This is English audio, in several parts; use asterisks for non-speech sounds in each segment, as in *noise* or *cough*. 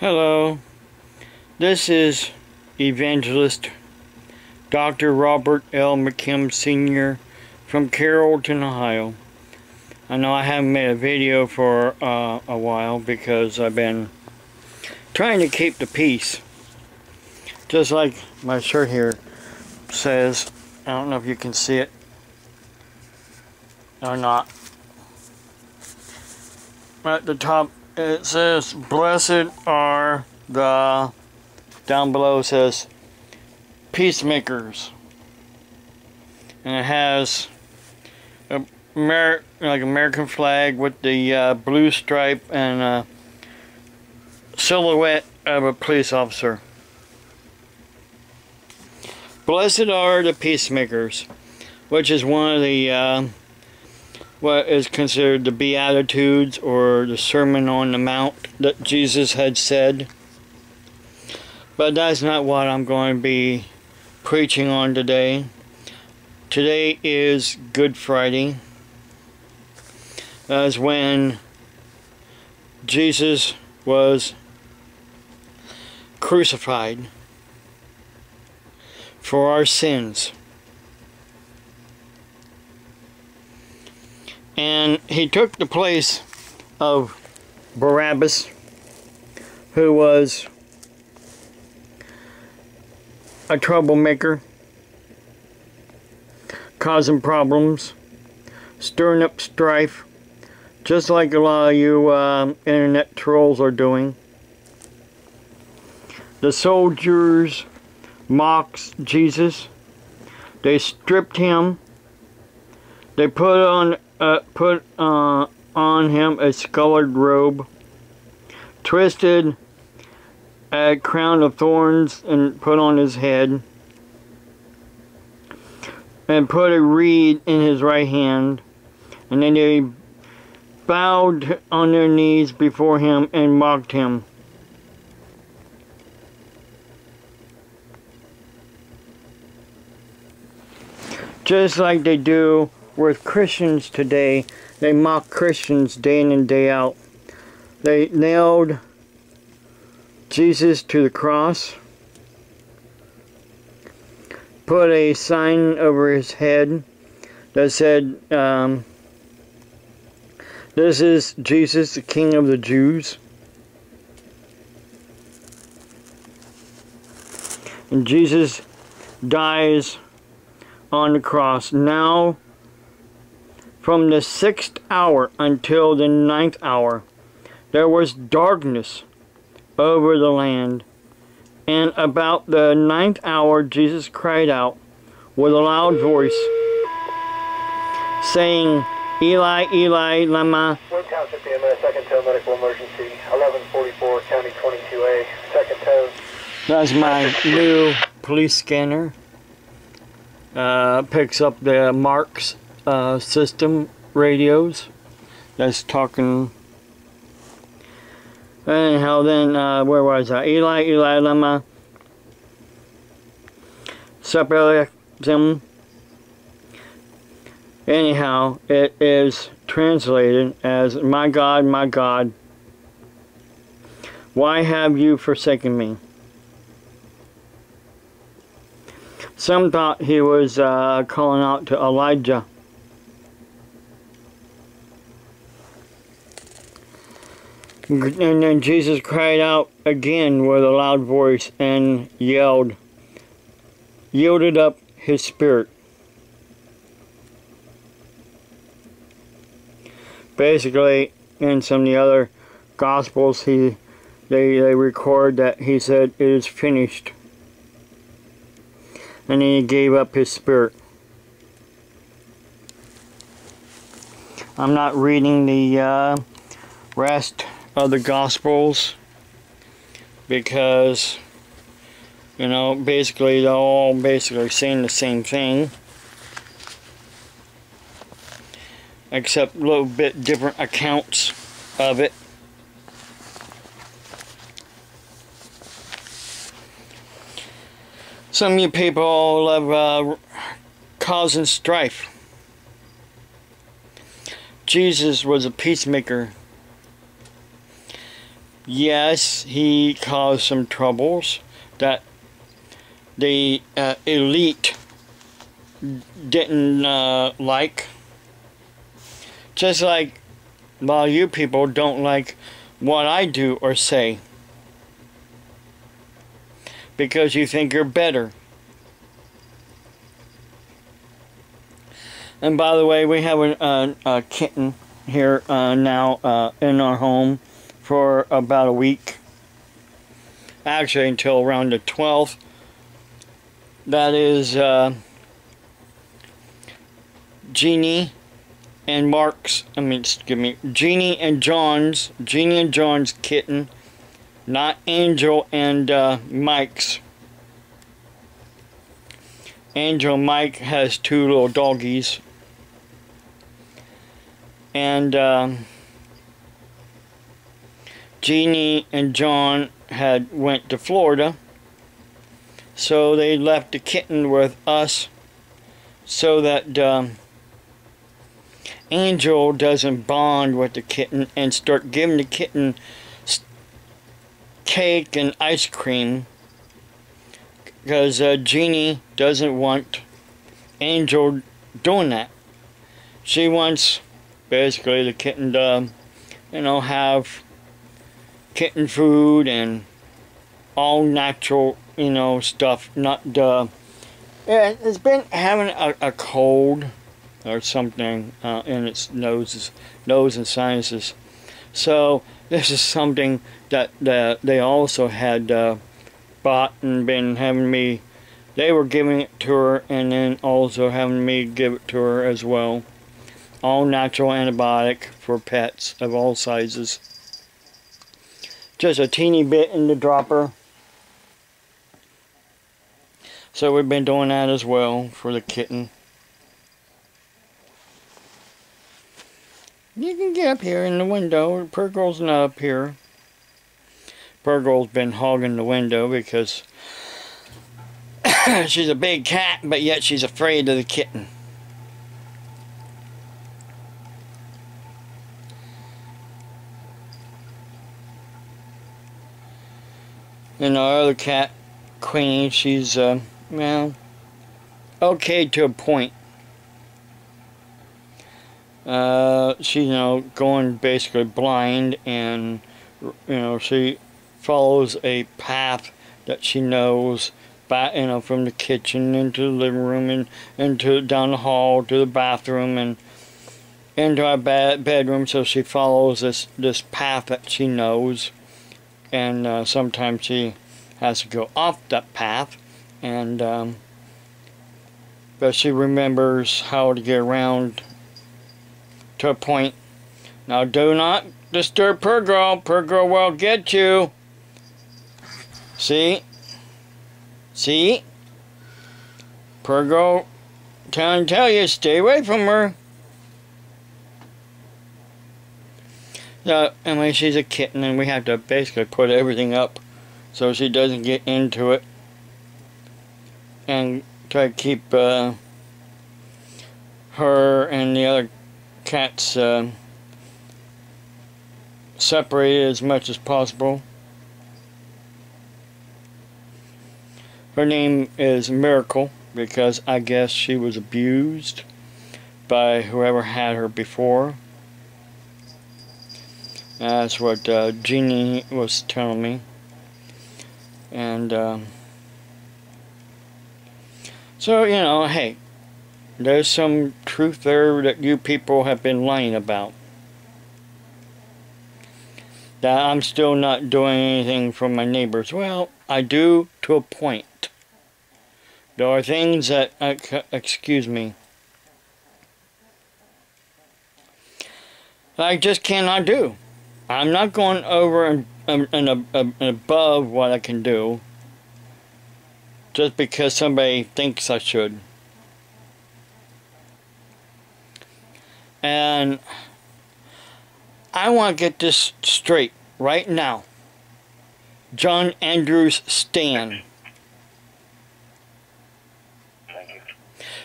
Hello, this is evangelist Dr. Robert L. McKim Sr. from Carrollton, Ohio. I know I haven't made a video for uh, a while because I've been trying to keep the peace. Just like my shirt here says. I don't know if you can see it or not. At the top it says, Blessed are the, down below says, peacemakers. And it has a Amer like American flag with the uh, blue stripe and a silhouette of a police officer. Blessed are the peacemakers, which is one of the uh, what is considered the Beatitudes or the Sermon on the Mount that Jesus had said. But that's not what I'm going to be preaching on today. Today is Good Friday. That's when Jesus was crucified for our sins. And he took the place of Barabbas, who was a troublemaker, causing problems, stirring up strife, just like a lot of you uh, internet trolls are doing. The soldiers mocked Jesus. They stripped him. They put on uh, put uh, on him a scarlet robe, twisted a crown of thorns and put on his head, and put a reed in his right hand, and then they bowed on their knees before him and mocked him. Just like they do with Christians today, they mock Christians day in and day out. They nailed Jesus to the cross, put a sign over his head that said, um, This is Jesus, the King of the Jews. And Jesus dies on the cross. Now, from the sixth hour until the ninth hour, there was darkness over the land. And about the ninth hour, Jesus cried out with a loud voice, saying, Eli, Eli, lama. Wind Township EMS, second tone medical emergency, 1144 County 22A, second tone. That's my new police scanner. Uh, picks up the MARCS uh, system radios that's talking. Anyhow then uh, where was I? Eli Eli Lama. Anyhow it is translated as my God my God why have you forsaken me? Some thought he was uh, calling out to Elijah And then Jesus cried out again with a loud voice and yelled, yielded up his spirit. Basically, in some of the other Gospels, he they, they record that he said, it is finished. And he gave up his spirit. I'm not reading the uh, rest of the Gospels because, you know, basically they're all basically saying the same thing. Except a little bit different accounts of it. Some of you people love uh, causing strife. Jesus was a peacemaker yes, he caused some troubles that the uh, elite didn't uh, like. Just like of you people don't like what I do or say because you think you're better. And by the way, we have a, a, a kitten here uh, now uh, in our home for about a week. Actually, until around the 12th. That is uh, Jeannie and Mark's, I mean, excuse me, Jeannie and John's, Jeannie and John's kitten, not Angel and uh, Mike's. Angel Mike has two little doggies and um, Jeannie and John had went to Florida so they left the kitten with us so that um, Angel doesn't bond with the kitten and start giving the kitten cake and ice cream because uh, Jeannie doesn't want Angel doing that. She wants basically the kitten to, you know, have kitten food and all natural, you know, stuff. Not the. Yeah, it's been having a, a cold or something uh, in its noses, nose and sinuses. So this is something that, that they also had uh, bought and been having me. They were giving it to her and then also having me give it to her as well all natural antibiotic for pets of all sizes. Just a teeny bit in the dropper. So we've been doing that as well for the kitten. You can get up here in the window. Purgle's not up here. Purgle's been hogging the window because *coughs* she's a big cat, but yet she's afraid of the kitten. And our other cat, Queenie, she's, uh, well, okay to a point. Uh, she's, you know, going basically blind and, you know, she follows a path that she knows by, you know, from the kitchen into the living room and into down the hall to the bathroom and into our bed, bedroom. So she follows this this path that she knows and uh, sometimes she has to go off that path. And um, but she remembers how to get around to a point. Now do not disturb per girl. Per girl will get you. See? See? Per girl to tell you stay away from her So, anyway, she's a kitten and we have to basically put everything up so she doesn't get into it. And try to keep uh, her and the other cats uh, separated as much as possible. Her name is Miracle because I guess she was abused by whoever had her before. That's what uh, Jeannie was telling me. And, um, so, you know, hey, there's some truth there that you people have been lying about. That I'm still not doing anything for my neighbors. Well, I do to a point. There are things that, uh, excuse me, I just cannot do. I'm not going over and, um, and, and, and above what I can do just because somebody thinks I should. And I want to get this straight right now. John Andrews Stan.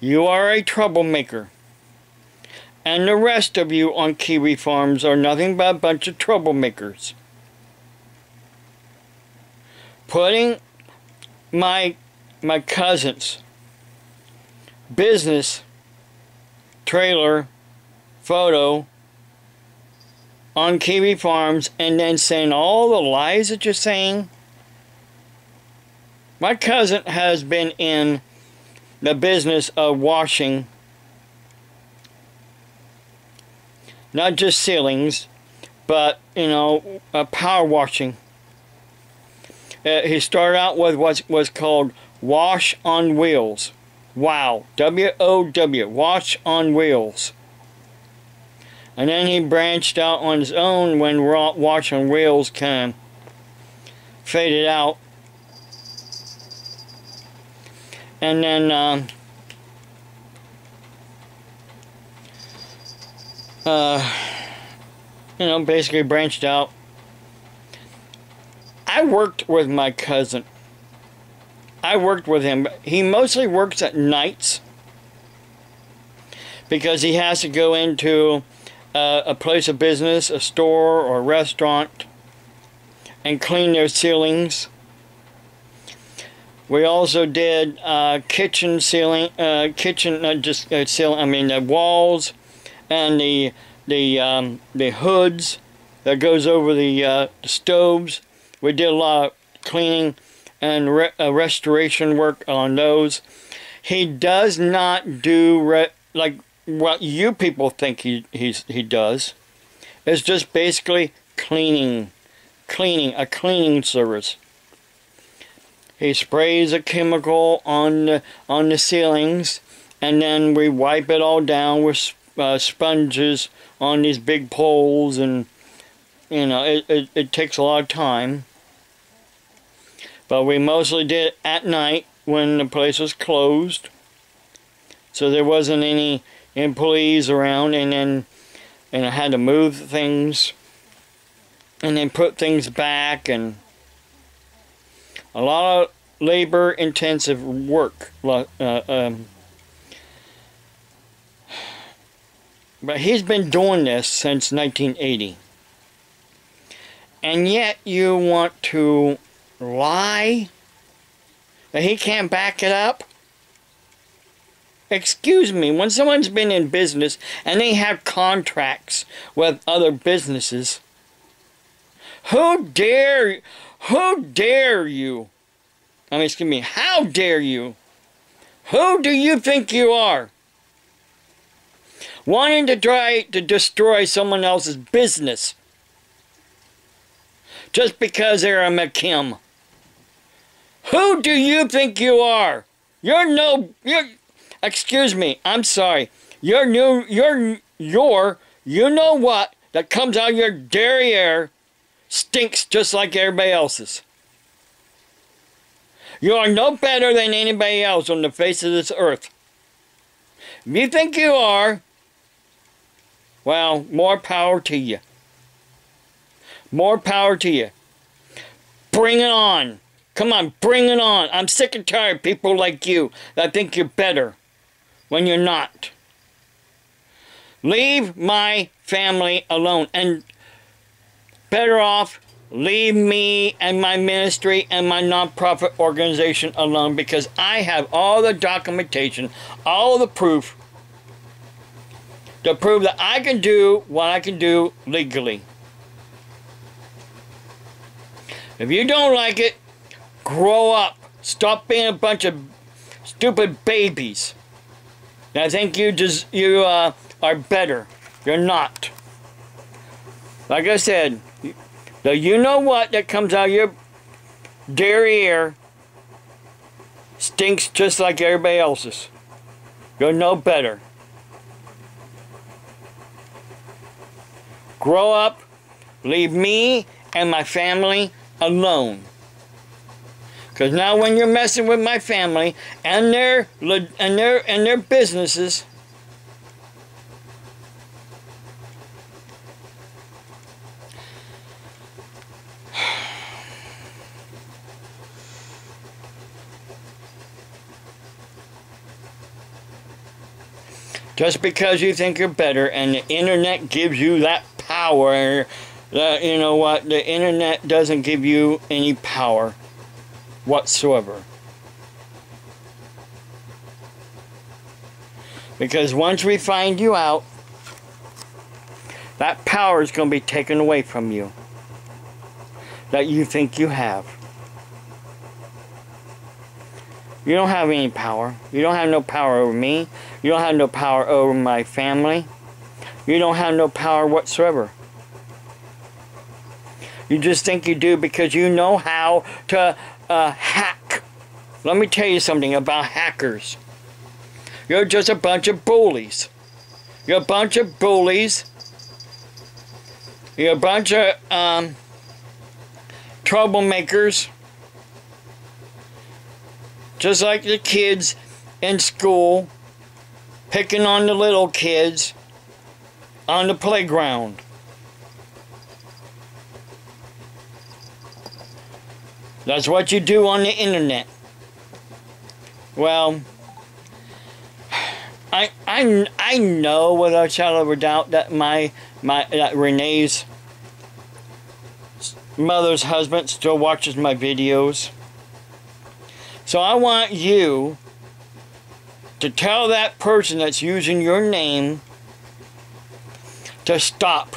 You are a troublemaker and the rest of you on Kiwi Farms are nothing but a bunch of troublemakers. putting my my cousin's business trailer photo on Kiwi Farms and then saying all the lies that you're saying. My cousin has been in the business of washing not just ceilings, but you know, uh, power washing. Uh, he started out with what was called Wash on Wheels. Wow, W O W, Wash on Wheels. And then he branched out on his own when Wash on Wheels kind of faded out. And then um, uh, you know, basically branched out. I worked with my cousin. I worked with him. He mostly works at nights because he has to go into uh, a place of business, a store or a restaurant, and clean their ceilings. We also did uh, kitchen ceiling, uh, kitchen, not just uh, ceiling, I mean the walls and the the um, the hoods that goes over the, uh, stoves. We did a lot of cleaning and re uh, restoration work on those. He does not do like what you people think he he's, he does. It's just basically cleaning, cleaning a cleaning service. He sprays a chemical on the, on the ceilings, and then we wipe it all down with uh, sponges on these big poles and you know it, it, it takes a lot of time. But we mostly did it at night when the place was closed. So there wasn't any employees around and then and I had to move things and then put things back and a lot of labor intensive work uh, um, But he's been doing this since 1980. And yet you want to lie that he can't back it up? Excuse me, when someone's been in business and they have contracts with other businesses, who dare, who dare you? I mean, excuse me, how dare you? Who do you think you are? Wanting to try to destroy someone else's business just because they're a McKim. Who do you think you are? You're no, you're, excuse me, I'm sorry. You're new, you're, your, you know what, that comes out of your derriere stinks just like everybody else's. You are no better than anybody else on the face of this earth. If you think you are, well, more power to you. More power to you. Bring it on. Come on, bring it on. I'm sick and tired of people like you that think you're better when you're not. Leave my family alone. And better off, leave me and my ministry and my nonprofit organization alone because I have all the documentation, all the proof to prove that I can do what I can do legally. If you don't like it, grow up. Stop being a bunch of stupid babies. And I think you just you uh, are better. You're not. Like I said, the you know what that comes out of your derriere stinks just like everybody else's. You're no better. Grow up, leave me and my family alone. Because now when you're messing with my family and their, and their, and their businesses, just because you think you're better and the internet gives you that power that you know what the internet doesn't give you any power whatsoever. Because once we find you out, that power is going to be taken away from you that you think you have. You don't have any power. You don't have no power over me. You don't have no power over my family. You don't have no power whatsoever. You just think you do because you know how to uh, hack. Let me tell you something about hackers. You're just a bunch of bullies. You're a bunch of bullies. You're a bunch of um, troublemakers. Just like the kids in school picking on the little kids on the playground. That's what you do on the internet. Well, I I I know without a shadow of a doubt that my my that Renee's mother's husband still watches my videos. So I want you to tell that person that's using your name to stop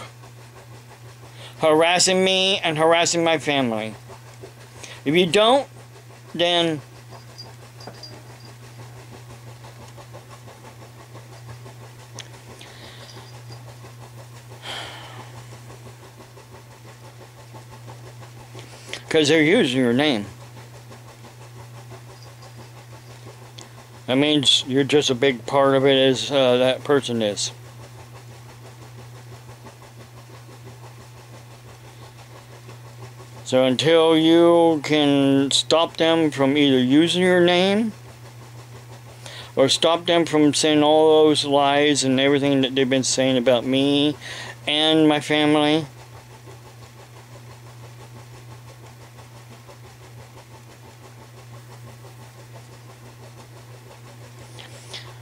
harassing me and harassing my family. If you don't, then because they're using your name. That means you're just a big part of it as uh, that person is. So until you can stop them from either using your name or stop them from saying all those lies and everything that they've been saying about me and my family,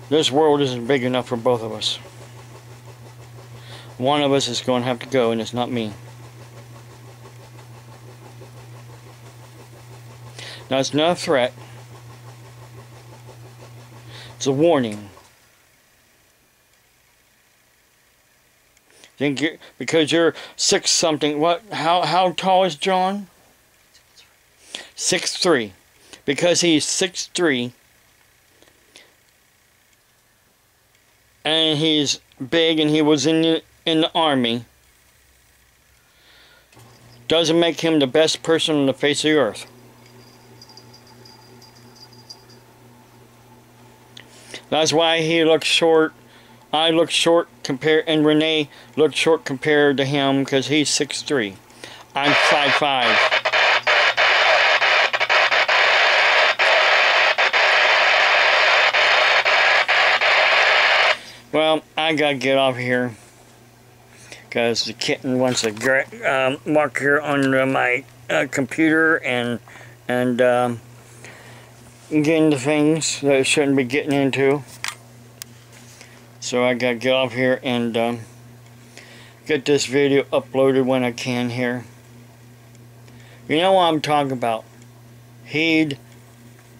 this world isn't big enough for both of us. One of us is going to have to go, and it's not me. Now, it's not a threat. It's a warning. You because you're six something. What? How how tall is John? Six three. Because he's six three. And he's big, and he was in the, in the army. Doesn't make him the best person on the face of the earth. That's why he looks short. I look short compared, and Renee looks short compared to him because he's 6'3". I'm 5'5". Well, I gotta get off here because the kitten wants to um, mark here on my uh, computer and and um, get into things that I shouldn't be getting into. So I gotta get off here and um, get this video uploaded when I can here. You know what I'm talking about. Heed,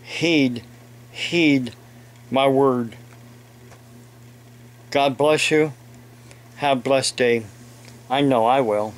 heed, heed my word. God bless you. Have a blessed day. I know I will.